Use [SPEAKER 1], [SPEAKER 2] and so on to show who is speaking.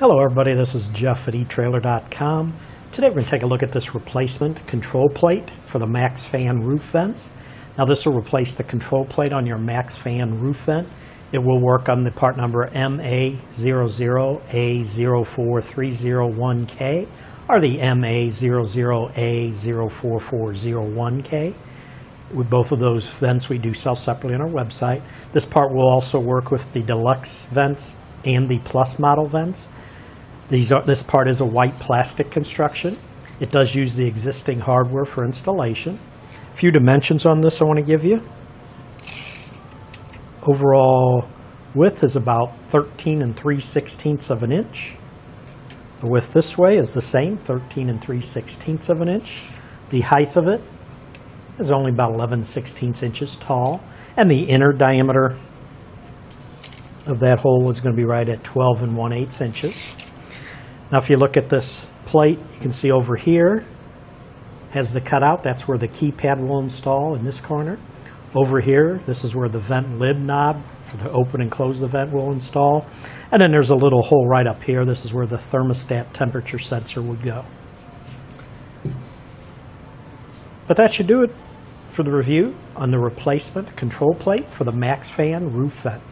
[SPEAKER 1] Hello everybody, this is Jeff at eTrailer.com. Today we're going to take a look at this replacement control plate for the MaxxFan roof vents. Now this will replace the control plate on your MaxxFan roof vent. It will work on the part number MA00A04301K or the MA00A04401K. With both of those vents we do sell separately on our website. This part will also work with the deluxe vents and the plus model vents. These are, this part is a white plastic construction. It does use the existing hardware for installation. A few dimensions on this I want to give you. Overall width is about 13 and 3 sixteenths of an inch. The width this way is the same, 13 and 3 sixteenths of an inch. The height of it is only about 11 sixteenths inches tall. And the inner diameter of that hole is going to be right at 12 and 1 8 inches. Now if you look at this plate, you can see over here has the cutout. That's where the keypad will install in this corner. Over here, this is where the vent lid knob for the open and close the vent will install. And then there's a little hole right up here. This is where the thermostat temperature sensor would go. But that should do it for the review on the replacement control plate for the MaxxFan roof vent.